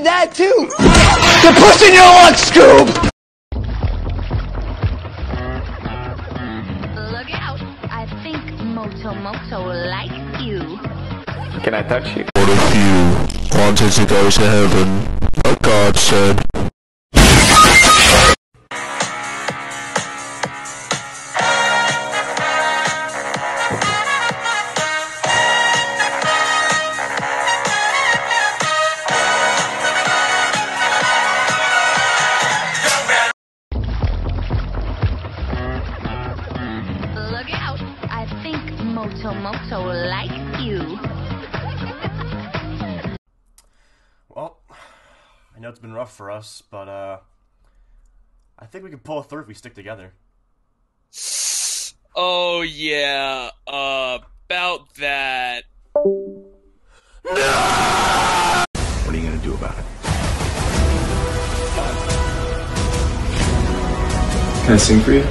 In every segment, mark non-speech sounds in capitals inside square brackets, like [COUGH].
did that too. You're pushing your luck, Scoob. Look out. I think Moto Moto likes you. Can I touch you? What if you wanted to go to heaven, but God said, rough for us, but uh, I think we can pull through if we stick together. Oh yeah, uh, about that. What are you gonna do about it? Can I sing for you?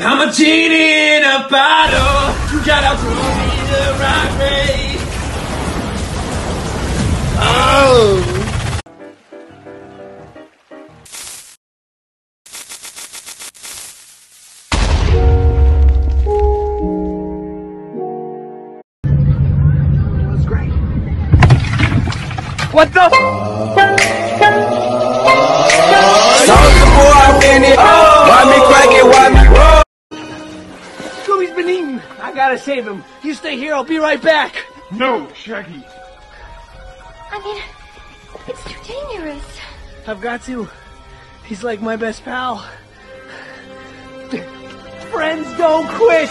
I'm a genie in a bottle. You gotta prove me the right way. Oh. What the? Soldier boy, I'm in it. Why me crack it? Why me roll? Scooby's been eaten. I gotta save him. You stay here. I'll be right back. No, Shaggy. I mean, it's too dangerous. I've got to. He's like my best pal. Friends don't quit.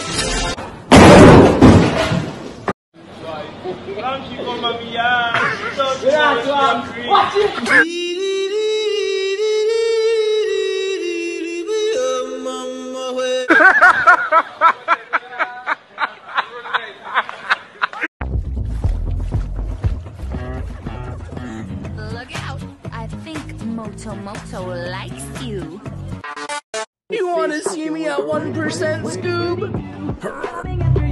Watch it. Look out. I think Moto Moto likes you. You wanna see me at 1% Scoob?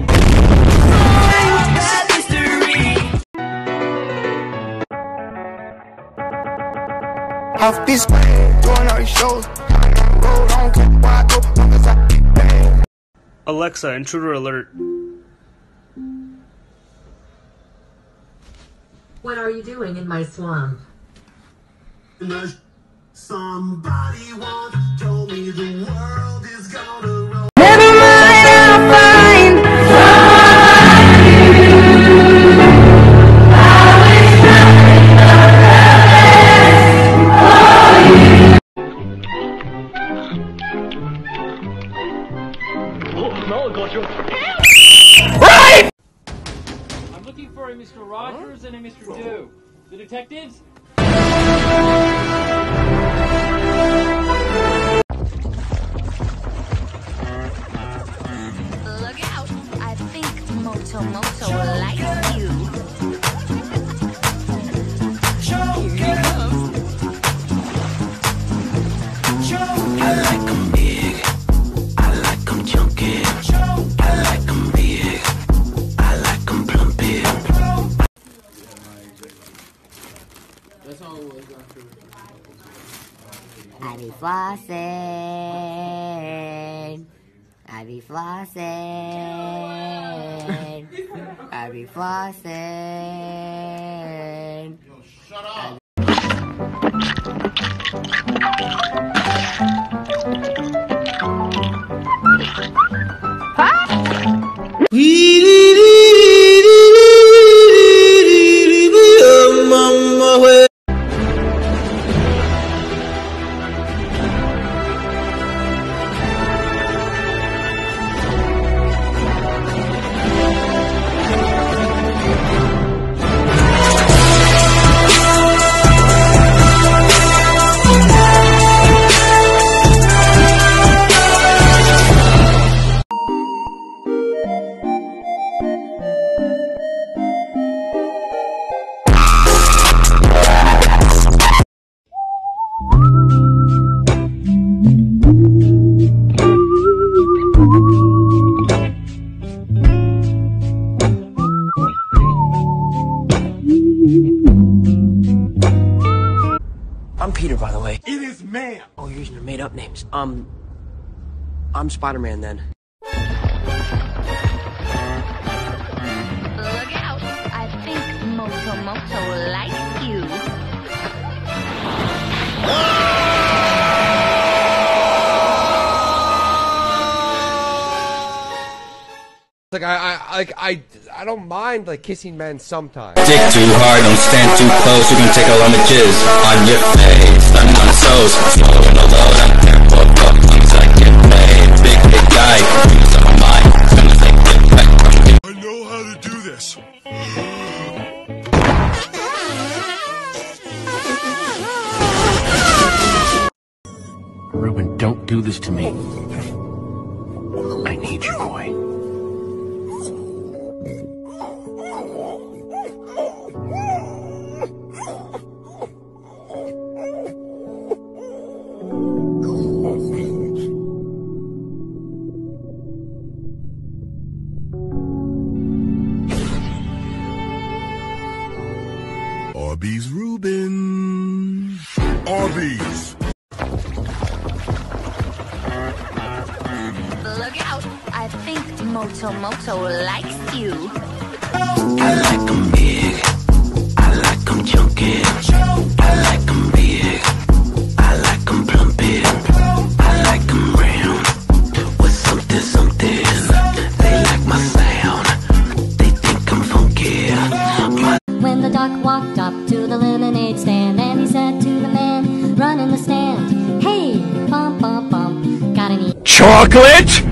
Off this doing all these shows. Road, I don't care where I go, long as I get paid. Alexa, intruder alert. What are you doing in my swamp? Somebody once told me the world flossing. I be flossing. I be flossing. Shut up. Um, I'm Spider-Man then. Look out. I think Moto Moto likes you. Like I, I, like I, I don't mind like kissing men sometimes. Dick too hard, don't stand too close. You can take a lump of jizz on your face. Stunning on toes, swallowing a load. Ruben, don't do this to me. I need you, boy. Arby's Reuben. Arby's. Moto Moto likes you. I like 'em big. I like 'em chunky. I like 'em big. I like 'em plumpy. I like 'em round. With something, something. They like my sound. They think I'm funky. My When the duck walked up to the lemonade stand and he said to the man running the stand, Hey, bum bum bum, got any Chocolate!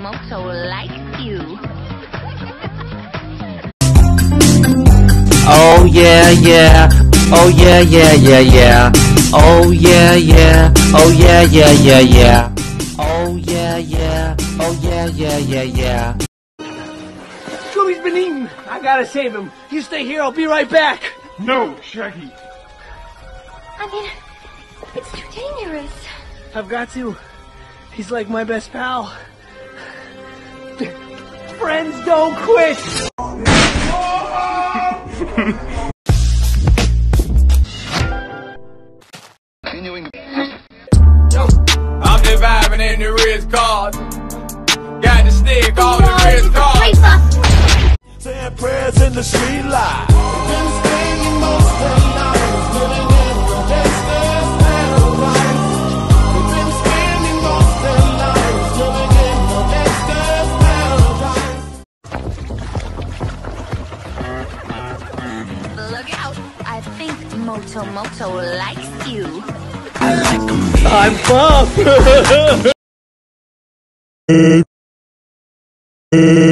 Moto Moto likes you. Oh yeah, yeah. Oh yeah, yeah, yeah, yeah. Oh yeah, yeah. Oh yeah, yeah, yeah, yeah. Oh yeah, yeah. Oh yeah, yeah, yeah, yeah. Scooby's been eaten. I gotta save him. You stay here, I'll be right back. No, Shaggy. I mean, it's too dangerous. I've got to. He's like my best pal. Friends don't quit! I'm just vibing in the Ritz cars. Got the stick on the Ritz cars. Moto Moto likes you. I'm buff!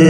[LAUGHS]